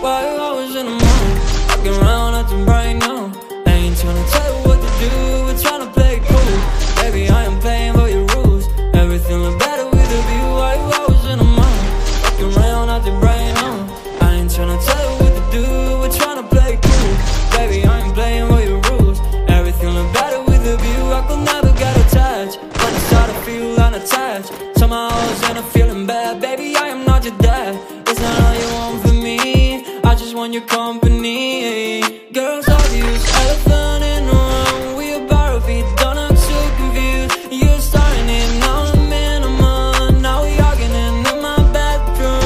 Why you always in the mood? Walking around acting right now. I ain't tryna tell you what to do, we're tryna play it cool. Baby, I am playing by your rules. Everything look better with a view. Why you always in the mood? Walking around acting right now. I ain't tryna tell you what to do, we're tryna play it cool. Baby, I ain't playing by your rules. Everything look better with a view. I could never get attached. When I start to feel unattached. Somehow I was in a feeling bad. Baby, I am not your dad. Your company. Girls obvious, elephant in the room. We about our feet, don't act so confused. You're starting it, now I'm in. Now we arguing in my bedroom.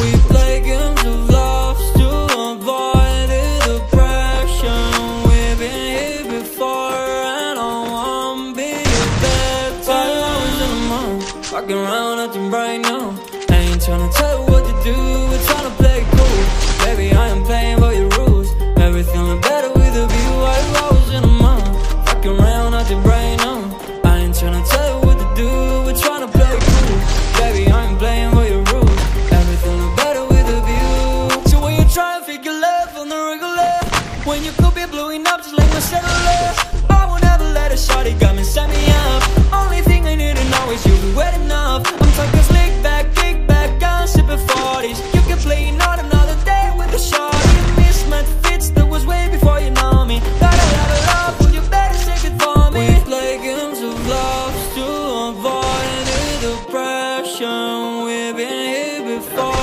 We play games of love to avoid the depression. We've been here before, and I won't be your bed. While I was in the mood, walking around acting right now. I ain't tryna tell We've been here before,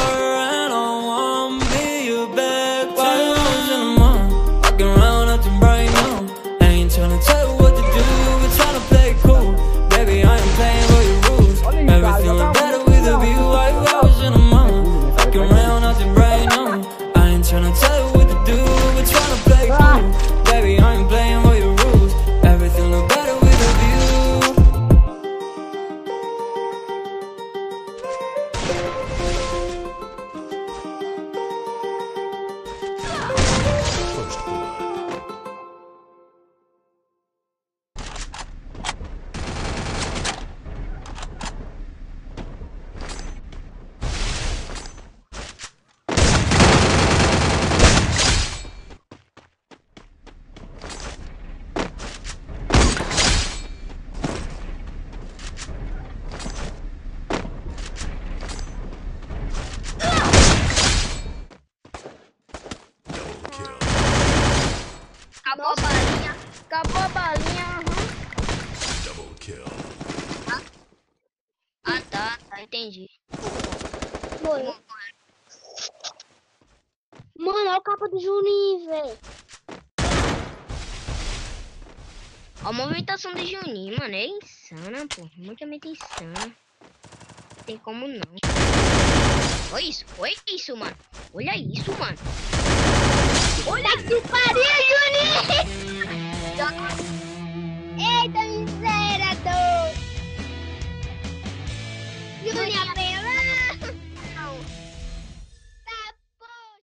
Acabou a balinha. Acabou a balinha. Double kill. Ah, tá. tá, Entendi. Morreu. Mano, olha o capa do Juninho, velho. A movimentação do Juninho, mano, é insana, pô. Muitamente insana. Não tem como não. Olha isso, olha isso, mano. Olha isso, mano. Olha Juninho!